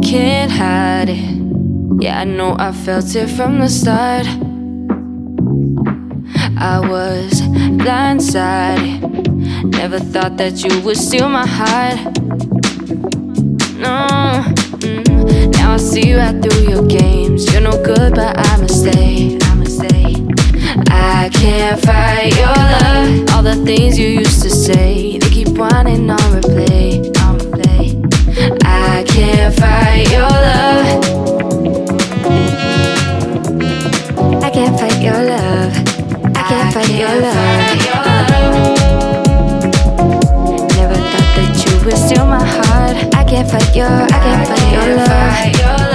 can't hide it. Yeah, I know I felt it from the start. I was blindsided. Never thought that you would steal my heart. No, mm. now I see right through your games. You're no good, but I must stay. I must stay. I can't fight your love. All the things you used fight your, I can't fight your love.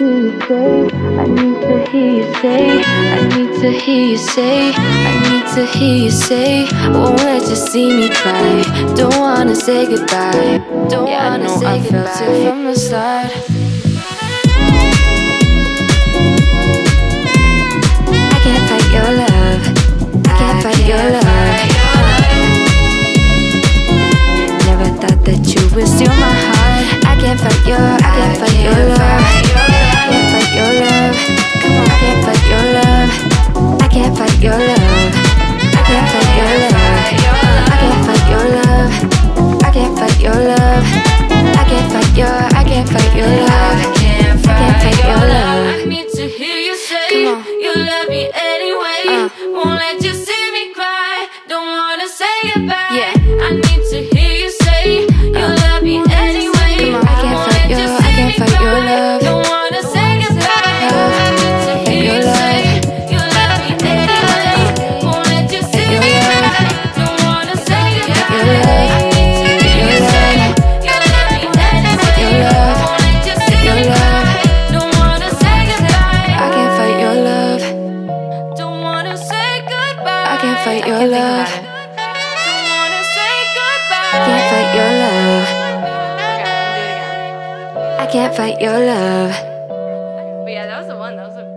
Hear you say. I need to hear you say. I need to hear you say. I need to hear you say. Oh, Won't let you see me cry. Don't wanna say goodbye. Don't yeah, wanna I know say I goodbye. felt it from the start. I can't fight your love. I can't fight your love. Never thought that you would steal my heart. I can't fight your, I can't fight your love. Say goodbye. Yeah. I need to hear you say you oh. love me anyway. Come on. I can't fight your- I can't fight your love. Don't wanna say goodbye. Love. I need to hear your you love. say you love me anyway. Won't let you see your me love. Don't wanna say love. I need to hear your you say you love me anyway. your love. Won't let you see me love. cry. Don't wanna say goodbye. I can't fight your love. Don't wanna say goodbye. I can't fight your love. Can't fight your love. But yeah, that was the one. That was the.